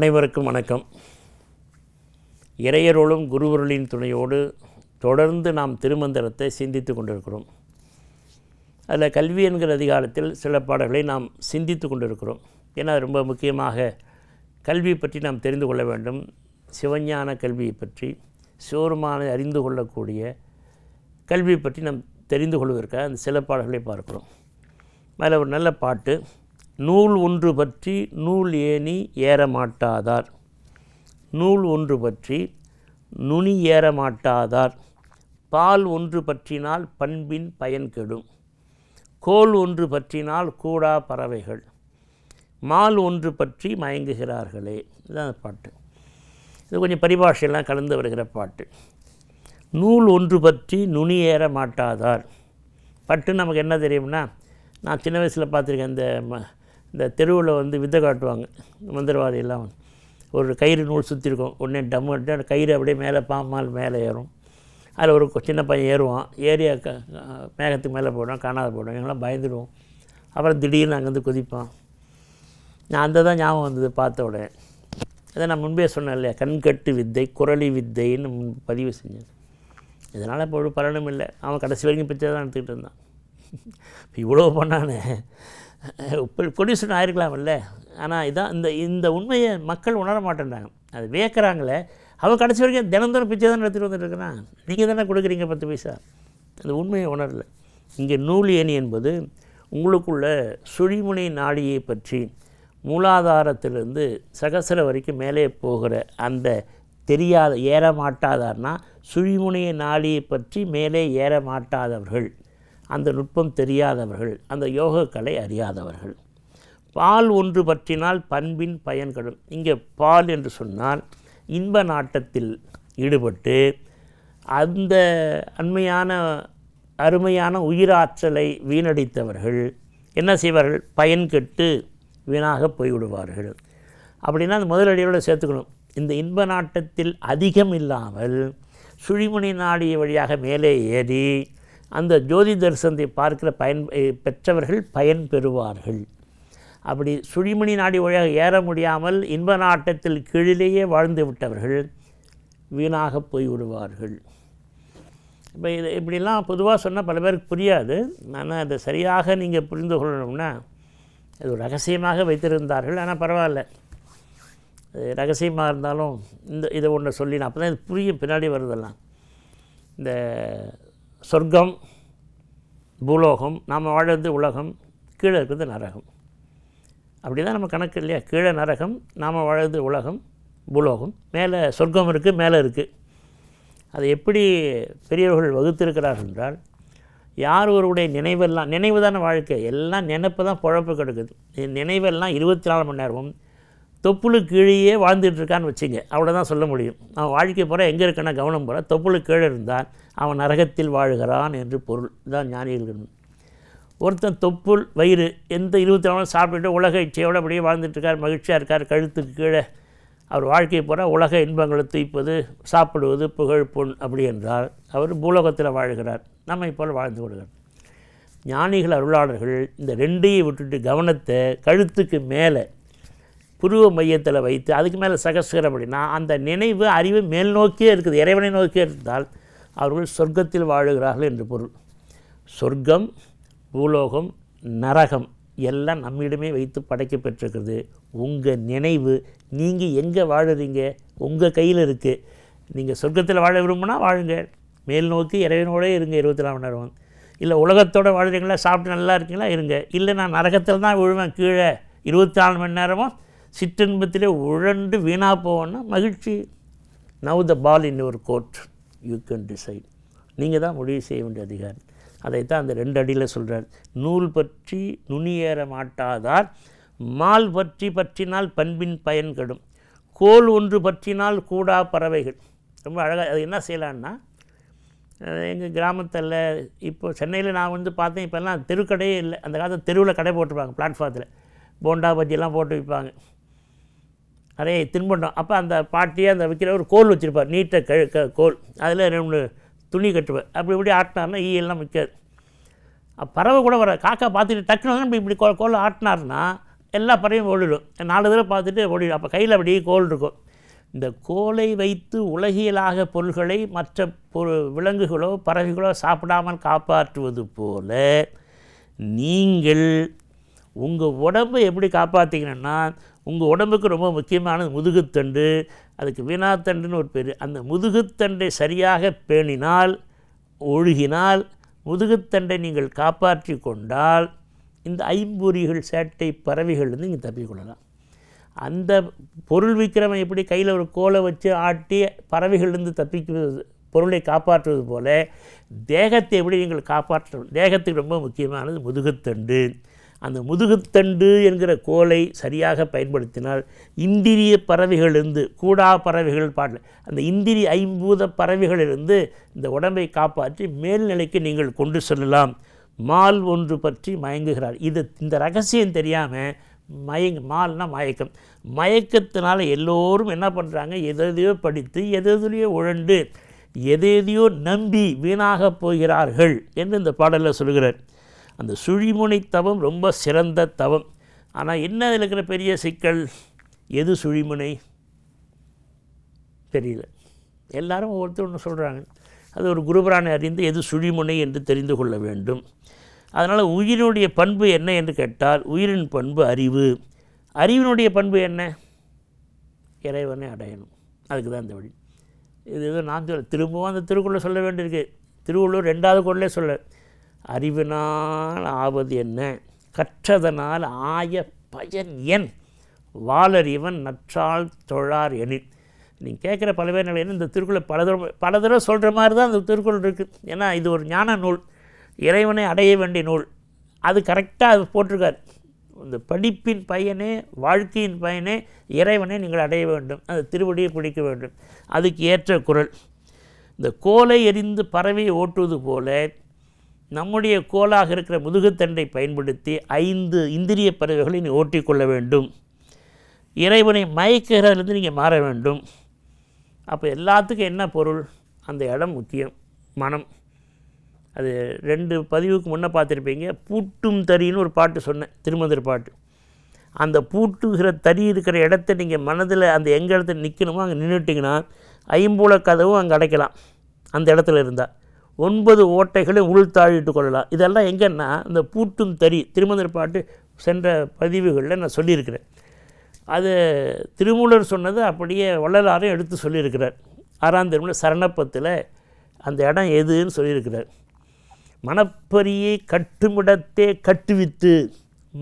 அனைவருக்கும் வணக்கம். இறையருளும் குருவருளின் துணையோடு தொடர்ந்து நாம் திருமந்திரத்தை சிந்தித்து கொண்டிருக்கிறோம். அதில் கல்வி என்கிற அதிகாரத்தில் சில பாடல்களை நாம் சிந்தித்து கொண்டிருக்கிறோம். ஏன்னா ரொம்ப முக்கியமாக கல்வி பற்றி நாம் தெரிந்து கொள்ள வேண்டும். சிவஞான கல்வியை பற்றி சிவருமான அறிந்து கொள்ளக்கூடிய கல்வி பற்றி நாம் தெரிந்து கொள்வதற்காக அந்த சில பாடல்களை பார்க்கிறோம். அதில் ஒரு நல்ல பாட்டு நூல் ஒன்று பற்றி நூல் ஏணி ஏறமாட்டாதார். நூல் ஒன்று பற்றி நுனி ஏறமாட்டாதார். பால் ஒன்று பற்றினால் பண்பின் பயன் கெடும். கோல் ஒன்று பற்றினால் கூடா பறவைகள். மால் ஒன்று பற்றி மயங்குகிறார்களே. இதுதான் பாட்டு. இது கொஞ்சம் பரிபாஷையெல்லாம் கலந்து வருகிற பாட்டு. நூல் ஒன்று பற்றி நுனி ஏற மாட்டாதார் பட்டு நமக்கு என்ன தெரியும்னா நான் சின்ன வயசில் பார்த்துருக்கேன் இந்த ம இந்த தெருவில் வந்து வித்தை காட்டுவாங்க. மந்திரவாதியெல்லாம் ஒரு கயிறு நூல் சுற்றிருக்கும் உடனே டம்மு அந்த கயிறு அப்படியே மேலே பாம்பால் மேலே ஏறும். அதில் ஒரு கொ- சின்ன பையன் ஏறுவான். ஏறி க மேகத்துக்கு மேலே போடுவான் காணாத போடுவான். எங்கெல்லாம் பயந்துடுவோம். அப்புறம் திடீர்னு அங்கேருந்து குதிப்பான். நான் அந்த தான் ஞாபகம் வந்தது பார்த்த உடனே. அதை நான் முன்பே சொன்னேன் இல்லையா? கண்கட்டு வித்தை குரளி வித்தைன்னு முன் பதிவு செஞ்சேன். இதனால் இப்போ ஒரு பலனும் இல்லை. அவன் கடைசி வரைக்கும் பிச்சை தான் எடுத்துக்கிட்டு இருந்தான். இப்போ இவ்வளோ பண்ணானே. இப்போ ஆயிருக்கலாம்ல. ஆனால் இதான் இந்த இந்த உண்மையை மக்கள் உணர மாட்டேன்றாங்க. அது வியக்கிறாங்களே. அவன் கடைசி வரைக்கும் தினம் தினம் பிச்சை தானே எடுத்துகிட்டு வந்துட்டுருக்கிறான் நீங்கள் தானே கொடுக்குறீங்க பத்து பைசா? அந்த உண்மையை உணரல. இங்கே நூல் ஏணி என்பது உங்களுக்குள்ள சுழிமுனை நாடியை பற்றி மூலாதாரத்திலிருந்து சகசர வரைக்கும் மேலே போகிற அந்த தெரியாத ஏற மாட்டாதார்னா சுழிமுனைய நாடியை பற்றி மேலே ஏற மாட்டாதவர்கள். அந்த நுட்பம் தெரியாதவர்கள் அந்த யோக கலை அறியாதவர்கள். பால் ஒன்று பற்றினால் பண்பின் பயன்களும் இங்கே பால் என்று சொன்னால் இன்ப நாட்டத்தில் ஈடுபட்டு அந்த அண்மையான அருமையான உயிராற்றலை வீணடித்தவர்கள் என்ன செய்வார்கள்? பயன் கெட்டு வீணாக போய்விடுவார்கள். அப்படின்னா அந்த முதலடியோடு சேர்த்துக்கணும். இந்த இன்ப நாட்டத்தில் அதிகம் இல்லாமல் சுழிமுனை நாடிய வழியாக மேலே ஏறி அந்த ஜோதி தரிசனத்தை பார்க்கிற பயன் பெற்றவர்கள் பயன் பெறுவார்கள். அப்படி சுழிமணி நாடி வழியாக ஏற முடியாமல் இன்ப நாட்டத்தில் கீழிலேயே வாழ்ந்து விட்டவர்கள் வீணாக போய்விடுவார்கள். இப்போ இது இப்படிலாம் பொதுவாக சொன்னால் பல பேருக்கு புரியாது. ஆனால் அதை சரியாக நீங்கள் புரிந்து கொள்ளணும்னா அது ரகசியமாக வைத்திருந்தார்கள். ஆனால் பரவாயில்ல. அது ரகசியமாக இருந்தாலும் இந்த இதை ஒன்று சொல்லி நான் அப்போ தான் இது புரியும். பின்னாடி வருதெல்லாம். இந்த சொர்க்கம் பூலோகம் நாம் வாழ்றது உலகம் கீழே இருக்கிறது நரகம். அப்படி தான் நம்ம கணக்கு இல்லையா? கீழே நரகம் நாம் வாழ்றது உலகம் பூலோகம். மேலே சொர்க்கம் இருக்குது மேலே இருக்குது அதை எப்படி பெரியவர்கள் வகுத்திருக்கிறார்கள் என்றால் யார் ஒருவருடைய நினைவெல்லாம் நினைவு தானே வாழ்க்கை. எல்லாம் நினைப்பு தான் குழப்பு கிடக்குது. நினைவெல்லாம் இருபத்தி நாலு மணி நேரமும் தொப்புளு கீழேயே வாழ்ந்துட்டுருக்கான்னு வச்சுங்க. அவ்வளோதான் சொல்ல முடியும். அவன் வாழ்க்கை போகிற எங்கே இருக்கான கவனம் போகிற தொப்புளு கீழே இருந்தால் அவன் நரகத்தில் வாழ்கிறான் என்று பொருள். தான் ஞானிகள் ஒருத்தன் தொப்புள் வயிறு எந்த இருபத்தி நாலு சாப்பிட்டுட்டு உலக இச்சையோடு அப்படியே வாழ்ந்துட்டுருக்கார் மகிழ்ச்சியாக இருக்கார் கழுத்துக்கு கீழே அவர் வாழ்க்கை போகிற உலக இன்பங்களை தூய்ப்பது சாப்பிடுவது புகழ் பொன் அப்படி என்றால் அவர் பூலோகத்தில் வாழ்கிறார். நம்மை போல் வாழ்ந்து விடுகிறார் ஞானிகள் அருளாளர்கள் இந்த ரெண்டையும் விட்டுட்டு கவனத்தை கழுத்துக்கு மேலே புருவ மையத்தில் வைத்து அதுக்கு மேலே சகஸ்கரம் அப்படின்னா அந்த நினைவு அறிவு மேல் நோக்கியே இருக்குது. இறைவனை நோக்கியே இருந்தால் அவர்கள் சொர்க்கத்தில் வாழுகிறார்கள் என்று பொருள். சொர்க்கம் பூலோகம் நரகம் எல்லாம் நம்மிடமே வைத்து படைக்கப்பட்டிருக்கிறது உங்கள் நினைவு நீங்கள் எங்கே வாழுறீங்க? உங்கள் கையில் இருக்குது நீங்கள் சொர்க்கத்தில் வாழ விரும்புனா வாழுங்க. மேல் நோக்கி இறைவனோடே இருங்க இருபத்தி நாலு மணி நேரம் இல்லை உலகத்தோடு வாழ்கிறீங்களா சாப்பிட்டு நல்லா இருக்கீங்களா இருங்க. இல்லை நான் நரகத்தில் தான் விழுவேன் கீழே இருபத்தி நாலு மணி நேரமும் சிற்றின்பத்திலே உழண்டு வீணாக போவோன்னா மகிழ்ச்சி. நவ் த பால் இன் ஒரு கோர்ட் யூ கேன் டிசைட் நீங்கள் தான் முடிவு செய்ய வேண்டிய அதிகாரி. அதைத்தான் அந்த ரெண்டு அடியில் சொல்கிறார் நூல் பற்றி நுனியேற மாட்டாதார் மால் பற்றி பற்றினால் பண்பின் பயன் கெடும். கோல் ஒன்று பற்றினால் கூடா பறவைகள். ரொம்ப அழகாக அது என்ன செய்யலான்னா எங்கள் கிராமத்தில் இப்போ சென்னையில் நான் வந்து பார்த்தேன் இப்போல்லாம் தெருக்கடையே இல்லை. அந்த காலத்தில் தெருவில் கடை போட்டிருப்பாங்க பிளாட்ஃபார்த்தில் போண்டா பஜ்ஜியெல்லாம் போட்டு விற்பாங்க நிறைய தின்பண்டம். அப்போ அந்த பாட்டியே அந்த விற்கிற ஒரு கோல் வச்சுருப்பார். நீட்டை கழு க கோல். அதில் ரெண்டு துணி கட்டுவார். அப்படி இப்படி ஆட்டினார்னா ஈ எல்லாம் விற்காது பறவை கூட வர காக்கா பார்த்துட்டு டக்குனு இப்படி இப்படி கோ கோல் ஆட்டினார்னா எல்லா பறவையும் ஓடிடும். நாலு தடவை பார்த்துட்டு ஓடிடும். அப்போ கையில் அப்படியே கோல் இருக்கும். இந்த கோலை வைத்து உலகியலாக பொருள்களை மற்ற பொரு விலங்குகளோ பறவைகளோ சாப்பிடாமல் காப்பாற்றுவது போல நீங்கள் உங்கள் உடம்பை எப்படி காப்பாற்றிக்கணும்னா உங்கள் உடம்புக்கு ரொம்ப முக்கியமானது முதுகுத்தண்டு அதுக்கு வினாத்தண்டுன்னு ஒரு பேர். அந்த முதுகுத்தண்டை சரியாக பேணினால் ஒழுகினால் முதுகுத்தண்டை நீங்கள் காப்பாற்றி கொண்டால் இந்த ஐம்பூரிகள் சேட்டை பறவைகள்லேருந்து நீங்கள் தப்பிக்கொள்ளலாம் அந்த பொருள் விற்கிறவன் எப்படி கையில் ஒரு கோலை வச்சு ஆட்டி பறவைகள்லேருந்து தப்பிக்கிறது பொருளை காப்பாற்றுவது போல தேகத்தை எப்படி நீங்கள் காப்பாற்ற தேகத்துக்கு ரொம்ப முக்கியமானது முதுகுத்தண்டு. அந்த முதுகுத்தண்டு என்கிற கோலை சரியாக பயன்படுத்தினால் இந்திரிய பறவைகளிலிருந்து கூடா பறவைகள் பாடல அந்த இந்திரிய ஐம்பூத பறவைகளிலிருந்து இந்த உடம்பை காப்பாற்றி மேல்நிலைக்கு நீங்கள் கொண்டு செல்லலாம். மால் ஒன்று பற்றி மயங்குகிறார். இது இந்த ரகசியம் தெரியாமல் மயங்க மால்னா மயக்கம். மயக்கத்தினால எல்லோரும் என்ன பண்ணுறாங்க எதையோ படித்து எதையோ உழண்டு எதையோ நம்பி வீணாக போகிறார்கள் என்று இந்த பாடலில் சொல்கிறார் அந்த சுழிமுனை தவம் ரொம்ப சிறந்த தவம். ஆனால் என்ன அதில் இருக்கிற பெரிய சிக்கல்? எது சுழிமுனை? தெரியல. எல்லாரும் ஒவ்வொருத்தர் ஒன்று சொல்கிறாங்க அது ஒரு குருபரானை அறிந்து எது சுழிமுனை என்று தெரிந்து கொள்ள வேண்டும். அதனால் உயிரினுடைய பண்பு என்ன என்று கேட்டால் உயிரின் பண்பு அறிவு. அறிவினுடைய பண்பு என்ன? இறைவனை அடையணும். அதுக்கு தான் இந்த வழி. இது ஏதோ நான் சொல்ல திரும்பவும் அந்த திருக்குள்ளே சொல்ல வேண்டியிருக்கு. திருவள்ளுவர் ரெண்டாவது குரலே சொல்ல அறிவினால் ஆவது என்ன? கற்றதனால் ஆய பயன் என். வாளறிவன் நற்றால் தொழார் எனில் நீங்கள் கேட்குற பல பேர் என்ன இந்த திருக்குறளை பல தடவை பல தடவை சொல்கிற மாதிரி தான் அந்த திருக்குறள் இருக்குது ஏன்னா இது ஒரு ஞான நூல். இறைவனை அடைய வேண்டிய நூல். அது கரெக்டாக அது போட்டிருக்கார். இந்த படிப்பின் பயனே வாழ்க்கையின் பயனே இறைவனை நீங்கள் அடைய வேண்டும். அந்த திருவடியை பிடிக்க வேண்டும். அதுக்கு ஏற்ற குரல். இந்த கோலை எரிந்து பறவையை ஓட்டுவது போல நம்முடைய கோலாக இருக்கிற முதுகுத்தண்டை பயன்படுத்தி ஐந்து இந்திரிய பறவைகளை நீ ஓட்டிக்கொள்ள வேண்டும். இறைவனை மயக்குகிறதுலேருந்து நீங்கள் மாற வேண்டும். அப்போ எல்லாத்துக்கும் என்ன பொருள்? அந்த இடம் முக்கியம். மனம். அது ரெண்டு பதிவுக்கு முன்னே பார்த்துருப்பீங்க. பூட்டும் தறின்னு ஒரு பாட்டு சொன்னேன் திருமந்திர பாட்டு. அந்த பூட்டுகிற தறி இருக்கிற இடத்த நீங்கள் மனதில் அந்த எங்கே இடத்துல நிற்கணுமோ அங்கே நின்றுட்டிங்கன்னா ஐம்பூல கதவும் அங்கே அடைக்கலாம். அந்த இடத்துல இருந்தால் ஒன்பது ஓட்டைகளை உள் தாழிட்டு கொள்ளலாம். இதெல்லாம் எங்கன்னா இந்த பூட்டும் தறி திருமந்திர பாட்டு சென்ற பதிவுகளில் நான் சொல்லியிருக்கிறேன். அது திருமூலர் சொன்னது அப்படியே வள்ளலாரும் எடுத்து சொல்லியிருக்கிறார். ஆறாம் திருமண சரணப்பத்தில் அந்த இடம் எதுன்னு சொல்லியிருக்கிறார். மனப்பரியை கட்டுமிடத்தே கட்டுவித்து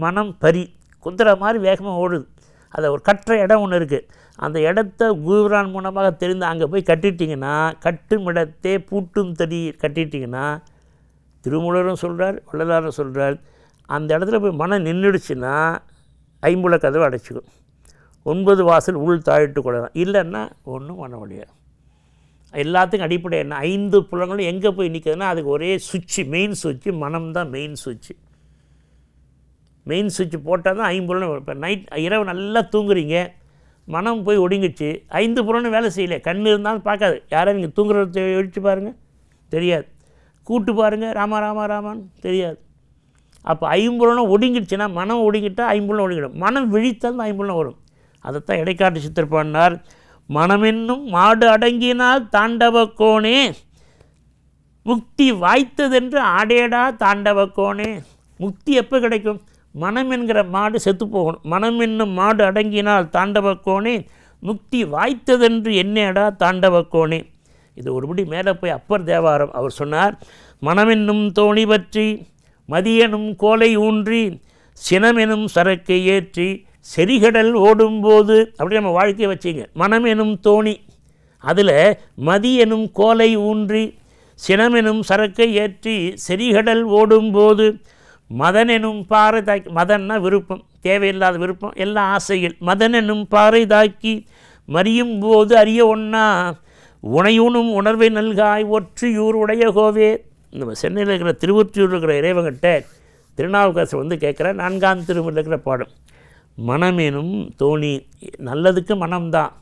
மனம் பரி குதிரை மாதிரி வேகமாக ஓடுது. அதை ஒரு கட்டுற இடம் ஒன்று இருக்குது அந்த இடத்த குருரான் மூலமாக தெரிந்து அங்கே போய் கட்டிட்டிங்கன்னா கட்டுமிடத்தே பூட்டும் தடி கட்டிட்டிங்கன்னா திருமூலரும் சொல்கிறார் வள்ளலாரும் சொல்கிறார் அந்த இடத்துல போய் மனம் நின்றுடுச்சுன்னா ஐம்புல கதவை அடைச்சிக்கும். ஒன்பது வாசல் உள் தாழிட்டு கொள்ளலாம். இல்லைன்னா ஒன்றும் பண்ண முடியாது. எல்லாத்துக்கும் அடிப்படை என்ன? ஐந்து புலங்களும் எங்கே போய் நிற்குதுன்னா அதுக்கு ஒரே சுவிட்சு மெயின் சுவிட்சு மனம் தான் மெயின் சுவிட்சு. மெயின் சுவிட்ச் போட்டால் தான் ஐம்புலனும் இப்போ நைட் இரவு நல்லா தூங்குறீங்க. மனம் போய் ஒடுங்கிச்சு. ஐந்து புலனும் வேலை செய்யலை. கண் இருந்தாலும் பார்க்காது. யாரும் நீங்கள் தூங்குறத ஒழிச்சு பாருங்கள் தெரியாது. கூட்டு பாருங்கள் ராமா ராமா ராமான்னு தெரியாது. அப்போ ஐம்புலனும் ஒடுங்கிடுச்சுன்னா மனம் ஒடுங்கிட்டால் ஐம்புலனும் ஒடுங்கிடும். மனம் விழித்தால் தான் ஐம்புலனும் வரும். அதைத்தான் இடைக்காட்டு சித்தர் பண்ணார் மனமென்னும் மாடு அடங்கினால் தாண்டவ முக்தி வாய்த்ததென்று ஆடேடா தாண்டவ முக்தி எப்போ கிடைக்கும்? மனம் என்கிற மாடு செத்து போகணும். மனம் என்னும் மாடு அடங்கினால் தாண்டவ கோணே முக்தி வாய்த்ததென்று என்னேடா தாண்டவ கோணே. இது ஒருபடி மேலே போய் அப்பர் தேவாரம். அவர் சொன்னார் மனமென்னும் தோணி பற்றி மதியனும் கோலை ஊன்றி சினமெனும் சரக்கை ஏற்றி செரிகடல் ஓடும்போது அப்படி நம்ம வாழ்க்கையை வச்சிங்க. மனம் எனும் தோணி அதில் மதி எனும் கோலை ஊன்றி சினமெனும் சரக்கை ஏற்றி செரிகடல் ஓடும்போது மதன் எனும் பாறை தாக்கி மதன்னா விருப்பம் தேவையில்லாத விருப்பம் எல்லாம் ஆசைகள் மதன் எனும் பாறை தாக்கி மறியும் போது அறிய ஒன்னா உனையூனும் உணர்வை நல்காய் ஒற்றியூர் உடைய கோவே நம்ம சென்னையில் இருக்கிற திருவொற்றியூர் இருக்கிற இறைவங்கிட்ட திருநாவுக்கரசர் வந்து கேட்குற நான்காம் திருமுறையில் இருக்கிற பாடம். மனமேனும் தோணி நல்லதுக்கு மனம்தான்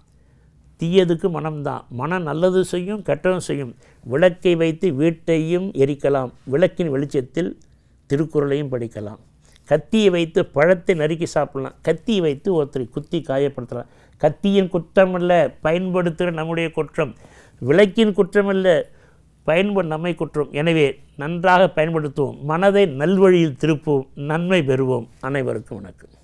தீயதுக்கு மனம்தான் மனம் நல்லது செய்யும் கெட்டதும் செய்யும். விளக்கை வைத்து வீட்டையும் எரிக்கலாம். விளக்கின் வெளிச்சத்தில் திருக்குறளையும் படிக்கலாம். கத்தியை வைத்து பழத்தை நறுக்கி சாப்பிடலாம். கத்தியை வைத்து ஒருத்தரை குத்தி காயப்படுத்தலாம். கத்தியின் குற்றமல்ல பயன்படுத்துகிற நம்முடைய குற்றம். விளக்கின் குற்றமல்ல பயன்படு நம்மை குற்றம். எனவே நன்றாக பயன்படுத்துவோம். மனதை நல்வழியில் திருப்புவோம். நன்மை பெறுவோம். அனைவருக்கும் வணக்கம்.